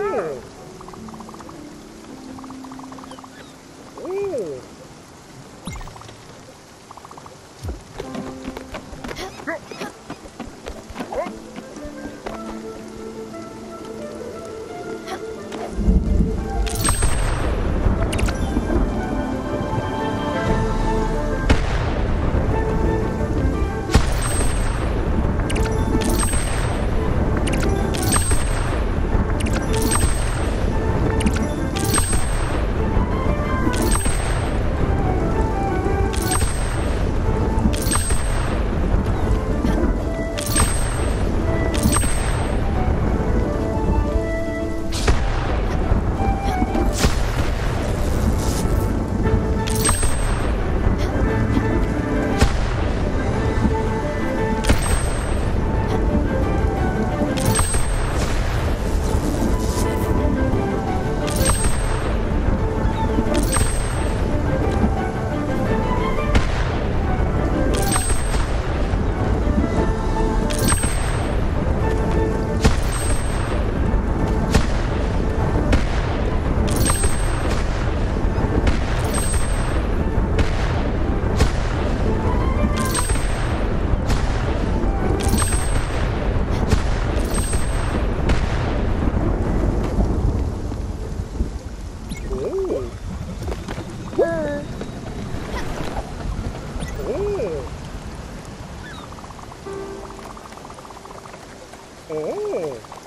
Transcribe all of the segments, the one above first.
Sure. 오.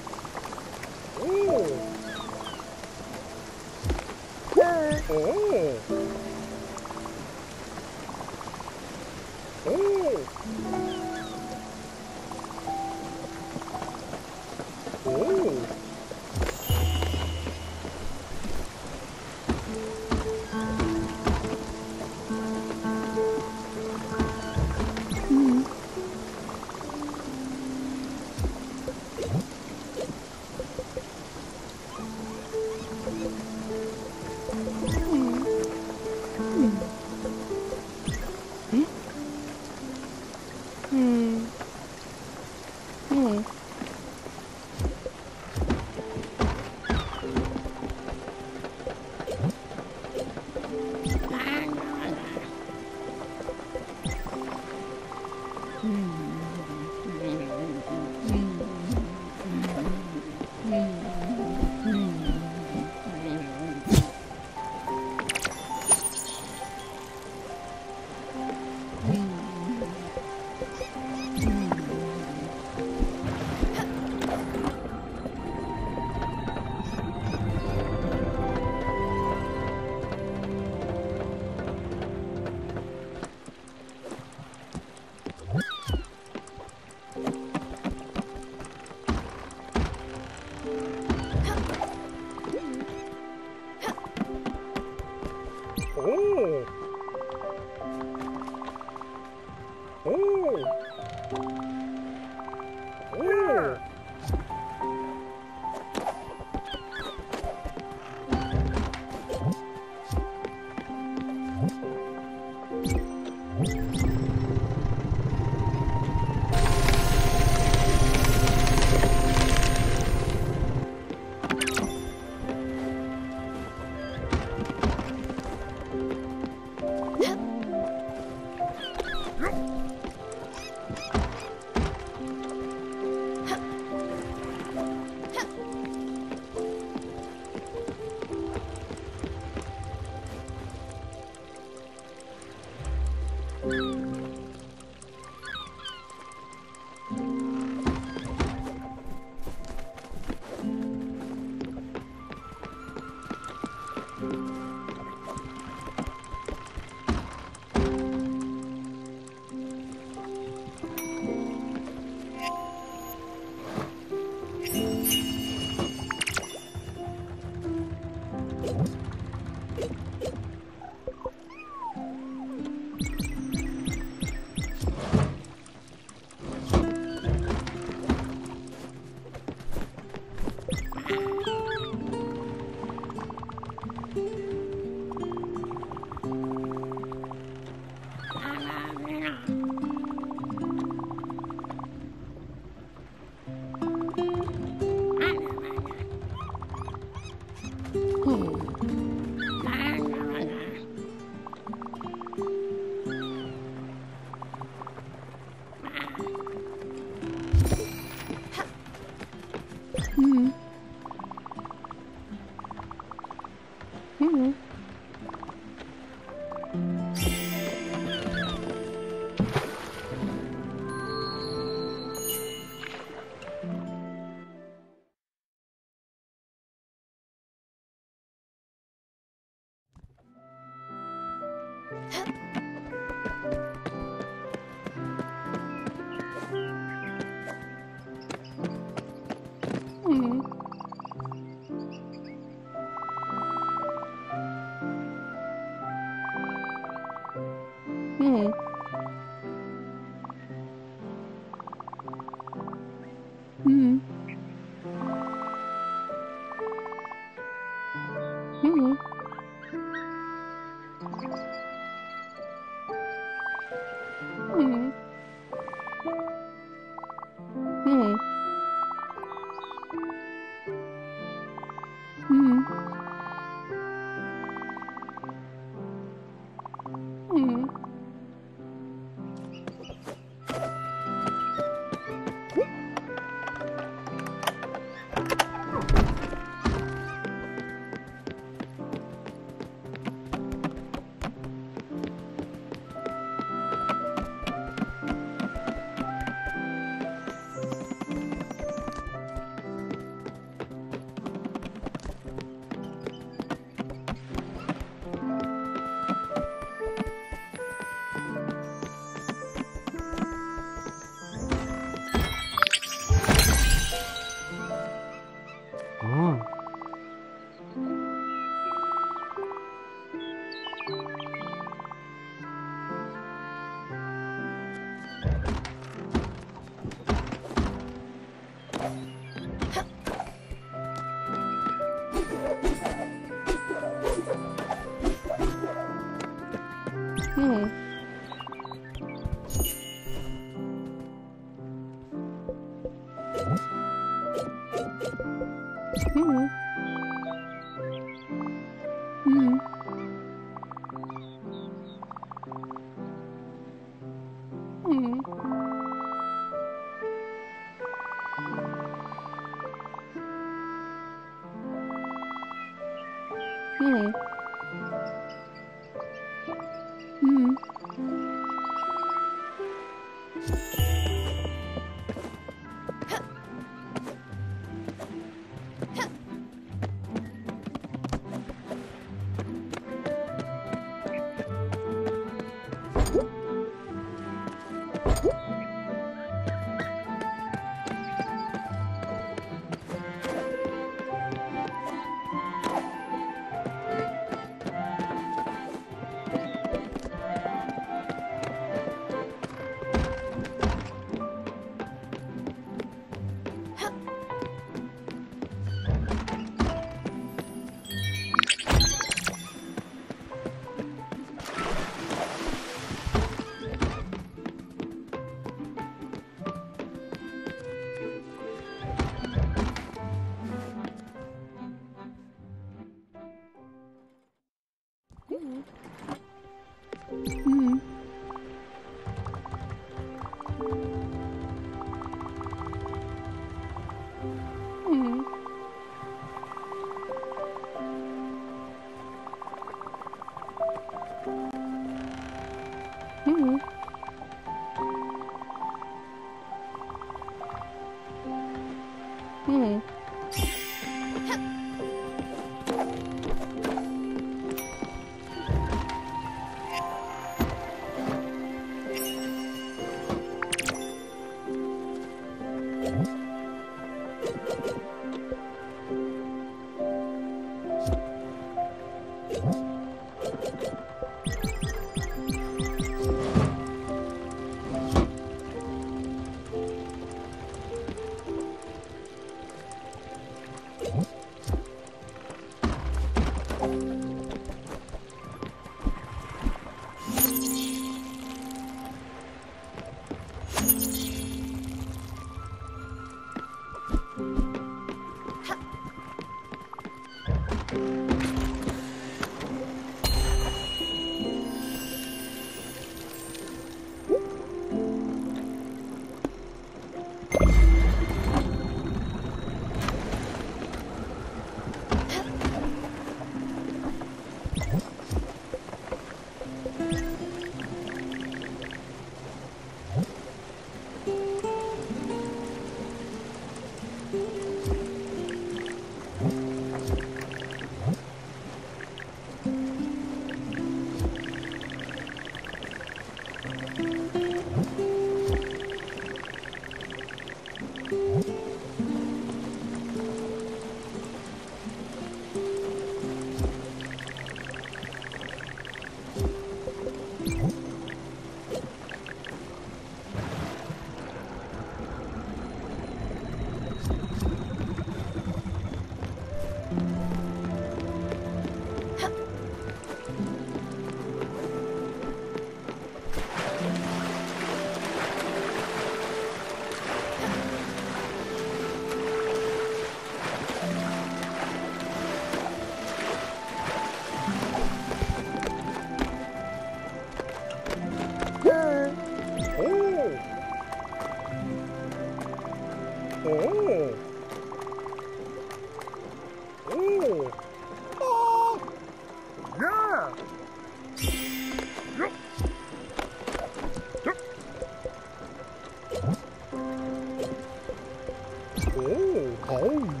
Oh, oh.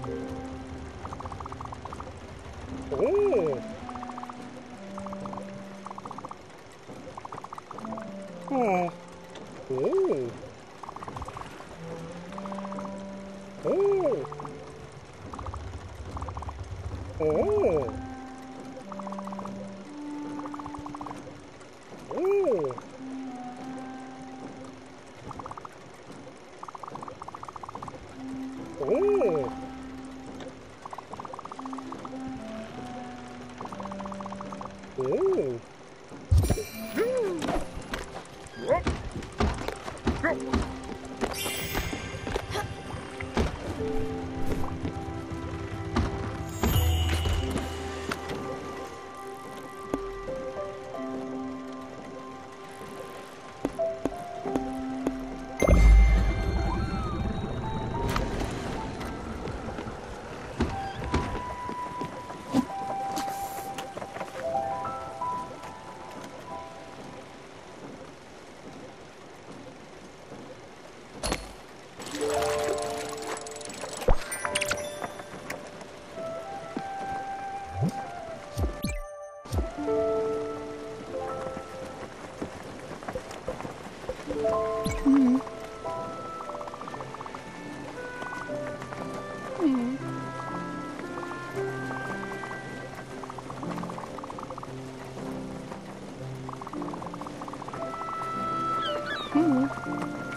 Oh. Hmm.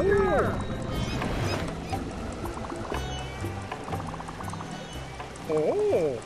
Oh. Oh.